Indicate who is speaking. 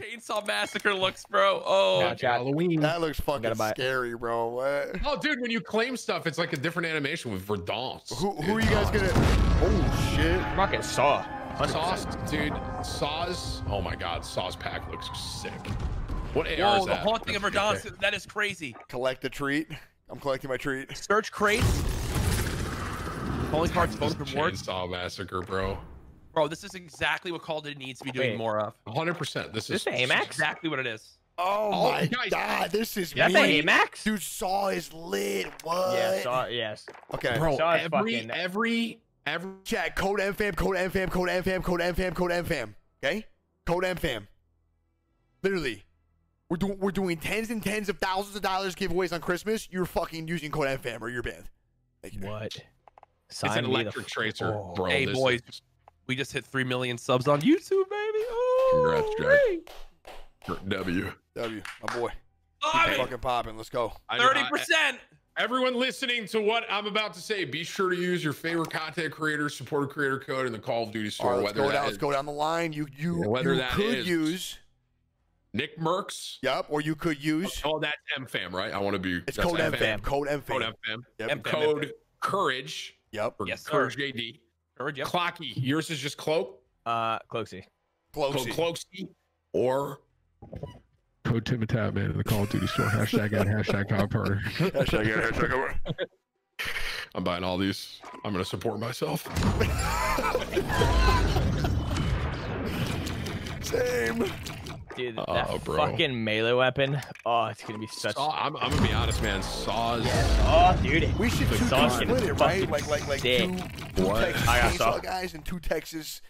Speaker 1: Chainsaw Massacre looks, bro. Oh,
Speaker 2: Yeah, chat.
Speaker 3: Halloween.
Speaker 4: That looks fucking
Speaker 2: gotta buy it.
Speaker 4: scary, bro. What?
Speaker 3: Oh, dude, when you claim stuff, it's like a different animation with Verdansk.
Speaker 4: Who, who are you guys gonna? Oh shit!
Speaker 2: Fucking saw.
Speaker 3: Sauce, dude. Saws. Oh my god, Saws pack looks sick. What AR
Speaker 1: Whoa,
Speaker 3: is
Speaker 1: the
Speaker 3: that?
Speaker 1: haunting of
Speaker 3: That's-
Speaker 1: Verdansk. That is crazy.
Speaker 4: Collect a treat. I'm collecting my treat.
Speaker 1: Search crates. Calling cards,
Speaker 3: This
Speaker 1: bonus rewards.
Speaker 3: Chainsaw Massacre, bro.
Speaker 1: Bro, this is exactly what Call of Duty needs to be doing
Speaker 2: Wait.
Speaker 1: more of.
Speaker 3: 100%. This
Speaker 2: Is
Speaker 3: is
Speaker 2: this AMAX?
Speaker 1: Exactly what it is.
Speaker 4: Oh,
Speaker 3: Oh,
Speaker 4: my
Speaker 3: guys.
Speaker 4: god, this is
Speaker 2: That's
Speaker 4: me.
Speaker 2: a Max.
Speaker 4: Dude, Saw is lit. What?
Speaker 2: Yeah, saw. Yes.
Speaker 4: Okay.
Speaker 3: Bro,
Speaker 2: Saw
Speaker 3: every,
Speaker 2: fucking-
Speaker 3: every, every.
Speaker 4: Chat, code MFAM, code MFAM, code MFAM, code MFAM, code MFAM. Okay? Code MFAM. Literally. We're doing we're doing tens and tens of thousands of dollars giveaways on Christmas. You're fucking using code MFAM or you're banned. Thank you.
Speaker 2: What?
Speaker 3: It's an electric tracer,
Speaker 2: Oh.
Speaker 3: bro.
Speaker 1: Hey,
Speaker 3: this
Speaker 1: boys.
Speaker 3: is-
Speaker 1: We just hit 3 million subs on YouTube, baby. Oh,
Speaker 3: Congrats, Jack. W.
Speaker 4: W, my boy.
Speaker 1: I mean,
Speaker 4: Fucking popping. Let's go.
Speaker 1: 30%.
Speaker 3: Everyone listening to what I'm about to say, be sure to use your favorite content creator, supporter creator code in the Call of Duty store.
Speaker 4: right, let's
Speaker 3: whether
Speaker 4: go
Speaker 3: that
Speaker 4: down. Let's go down the line. You you,
Speaker 3: whether
Speaker 4: you
Speaker 3: that
Speaker 4: could
Speaker 3: is-
Speaker 4: use.
Speaker 3: NickMercs.
Speaker 4: Yep, or you could use.
Speaker 3: Oh, that's MFAM, right? I want to be.
Speaker 4: It's
Speaker 3: that's
Speaker 4: code
Speaker 3: MFAM.
Speaker 4: MFAM. Code
Speaker 3: Code
Speaker 4: MFAM.
Speaker 3: MFAM.
Speaker 4: Yep.
Speaker 1: M-
Speaker 3: Code Courage.
Speaker 4: Yep.
Speaker 3: Or
Speaker 1: Yes, sir.
Speaker 3: Courage JD.
Speaker 1: Yep.
Speaker 3: Clocky. Yours is just Cloak.
Speaker 2: Uh, Cloakzy.
Speaker 3: Code
Speaker 4: Close.
Speaker 3: Cloakzy. Or
Speaker 5: Code TimTheTatman, in the Call of Duty store. Hashtag ad, hashtag Kyle Carter.
Speaker 4: Hashtag it, hashtag over.
Speaker 3: I'm buying all these. I'm going to support myself.
Speaker 4: Same.
Speaker 2: Dude,
Speaker 3: Oh,
Speaker 2: that
Speaker 3: bro.
Speaker 2: fucking melee weapon. Oh, it's gonna be such.
Speaker 3: Saw, I'm, I'm going to be honest, man. Saws.
Speaker 2: Oh, dude.
Speaker 4: We should
Speaker 2: Like,
Speaker 4: two
Speaker 2: Sauce
Speaker 4: split it, right? like like like
Speaker 2: sick.
Speaker 4: two, two
Speaker 3: What?
Speaker 4: Texas
Speaker 2: I got
Speaker 4: chainsaw
Speaker 2: Saw.
Speaker 4: guys and two Texas